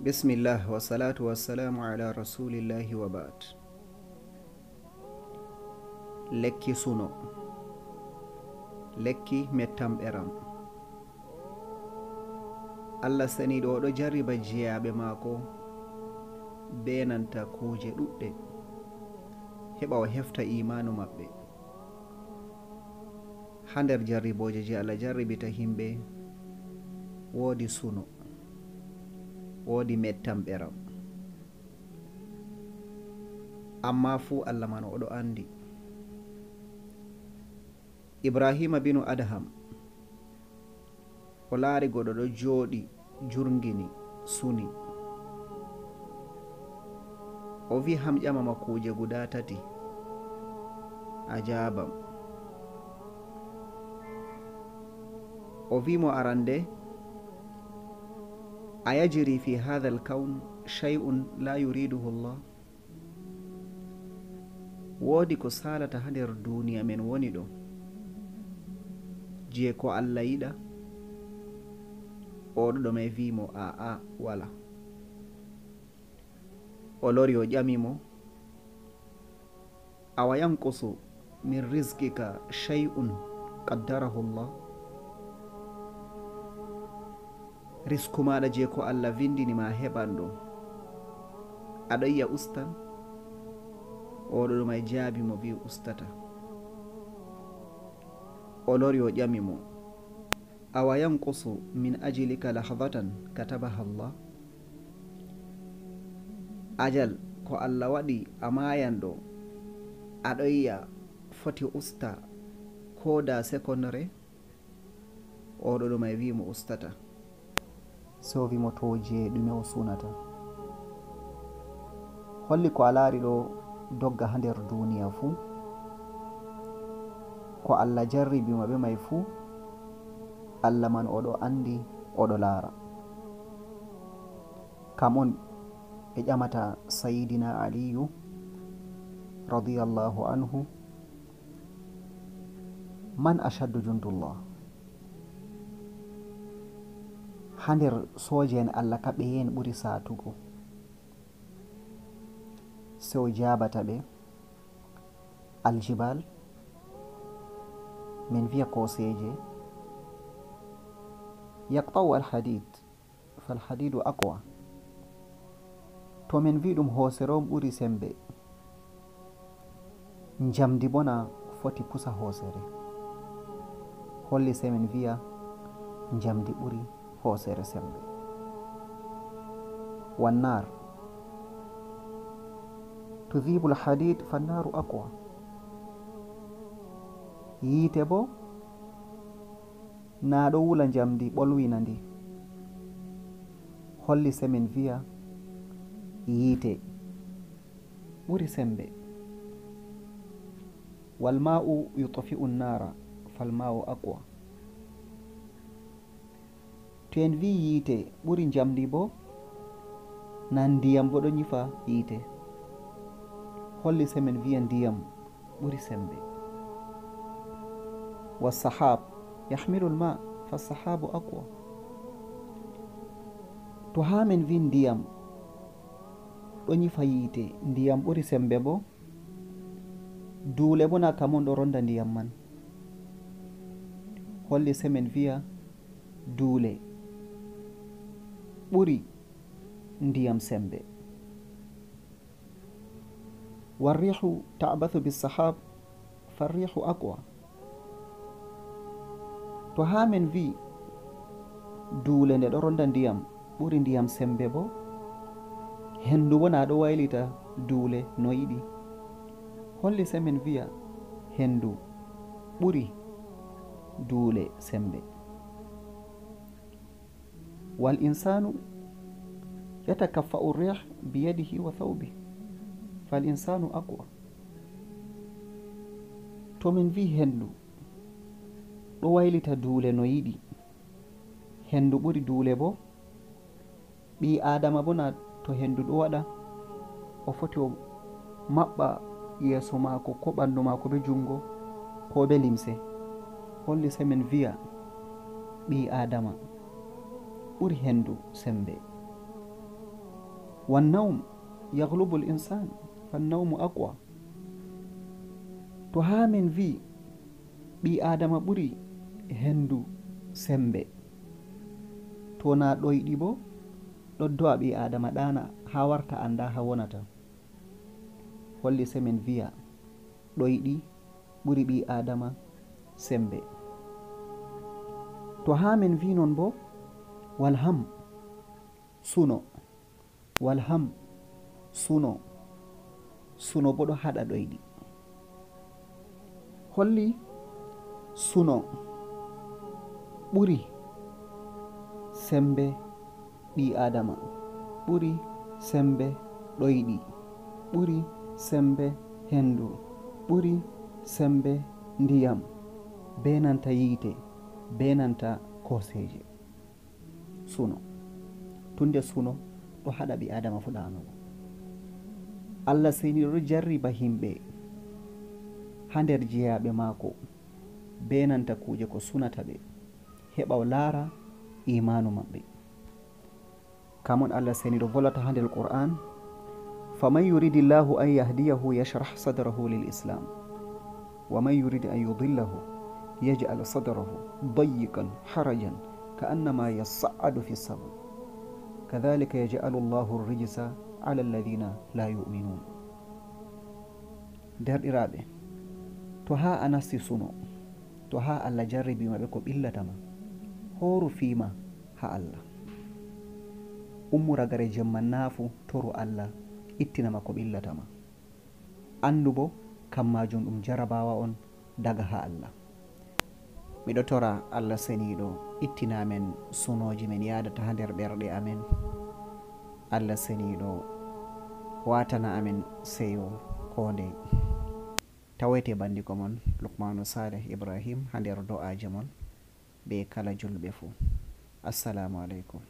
bisimillah wasalatu wassalamu ala rasulillahi wa bad. Lekki suno. Lekki mettam ɓeram allah saniɗo oɗo jarriba jeyaɓe maako be nanta kuje ɗuɗɗe. Heɓa o hefta imanu maɓɓe. Ha nder jarriboje je allah jarribita himɓe woodi suno. woodi mettanɓeram amma fuu allah man oɗo anndi ibrahima binu adham o laari goɗo ɗo jooɗi jurgini suni. O wi ham ƴamama kuuje guda tati a jaabam. O wimo arande a yajri fi hatha alkawn shay'un la yuriduhu llah woodi ko salata ha nder duniya men woni ɗo je ko allah yiɗa oɗo ɗo may wimo aa wala. O lori o ƴamimo awa yankusu min risqika shay'un qaddarahu llah risku maɗa je ko allah vindinima heɓan ɗo aɗo yiya ustan oɗo ɗum ay jaabi mo bi ustata. O lori o ƴami mo. Awa yankusu min ajilika lahdatan katabaha llah ajal ko allah waɗi a mayan ɗo aɗo yiya foti usta ko da secondre oɗo ɗum ay wimo ustata sei o wimo to je ɗume o sunata holli ko a laari ɗo dogga ha nder duniya fuu ko allah jarribima ɓe may fuu allah man oɗo andi oɗo laara. Kam on ɓe ƴamata sayidina aliyu radiallahu anhu man ashaddu jundullah. Ha nder soje en allah ka ɓe yen ɓuri satugo. So jabata ɓe aljibal min wiya koseje yaqtau alhadid falhadidu aqwa. To min wi ɗum hoosere on ɓuri sembe. Jamdi bona foti pusa hosere. Holli se min wiya jamdi ɓuri hoosere sembe wannar. Tudhibu lhadid fannaru aqwa. Yite bo. Na do wula njamdi ɓolwina ndi. Holli semin wiya yiite. Ɓuri sembe. Walma'u yutfi'u nnara falma'u aqwa to en wi yiite ɓuri jamdi bo na ndiyam bo ɗo ñifa yiite. Holli semin wiya ndiyam ɓuri sembe. Wasahab yahmilu lma fasahabu aqwa. To ha min wi ndiyam ɗo ñifa yiite ndiyam ɓuri sembe bo duule bo na kamon ɗo ronda ndiyam man. Holli semin wiya duule. ɓuri ndiyam sembe. Warrihu tabathu bisahab farrihu aqwa. To ha min wi duule nde ɗo ronda ndiyam ɓuri ndiyam sembe bo hendu bo na ɗo waylita duule no yiɗi. Holli se min wiya hendu ɓuri duule sembe. Wal insanu yatakaffa'u rih biyadihi wa thaubi fal insanu aqwa. To min wi hendu ɗo waylita duule no yiɗi hendu ɓuri duule bo ɓi adama bo na to hendu ɗo waɗa o foti o maɓɓa yeeso maako ko ɓandu maako be jungo ko be limse. Holli se min wiya ɓi adama ɓuri hendu sembe. Wannawm yahlubu l insan fannawmu aqwa. To haa min wi ɓi adama ɓuri hendu sembe. To na ɗoyɗi bo ɗon do'a ɓi adama ɗana ha warta anda ha wonata. Holli se min wiya ɗoyɗi ɓuri ɓi adama sembe. To ha min wi non bo walham suno. Walham suno. Suno bo ɗo haɗa ɗoyɗi holli suno. Ɓuri sembe ɓi adama. Ɓuri sembe ɗoyɗi ɓuri sembe hendu. Ɓuri sembe ndiyam. Be nanta yiite be nanta koseje. Suno tunde suno ɗo haɗa ɓi adama fuɗanogo allah seni ɗo jarriba himɓe ha nder jeyaɓe maako be nanta kuje ko sunata ɓe heɓa laara imanu maɓɓe kamon allah seni ɗo volata ha nder qur'an faman yuridi llahu an yahdiyahu yashrah sadrahu lil islam waman yuridi an yudillahu yaj'al sadrahu dayiqan harajan ka annama يصعد fi السماء كذلك yajalu llahu الرجس ala alladina la yuminun derɗiraɓe to ha a nasti suno to ha allah jarribimaɓe ko ɓillatama horu fima ha allah. Ummuragare jemma naafu toru allah ittinama ko ɓillatama andu bo kam majum ɗum jarabawa on daga ha allah. miɗo tora allah seniɗo ittinamen sunoji men yadata ha nder ɓerɗe amen. Allah seniɗo watana amen seyo konde. Tawete bandiko mon lukmanu saleh ibrahim ha nder do'aje mon be kala julɓe fuu assalamu aleykum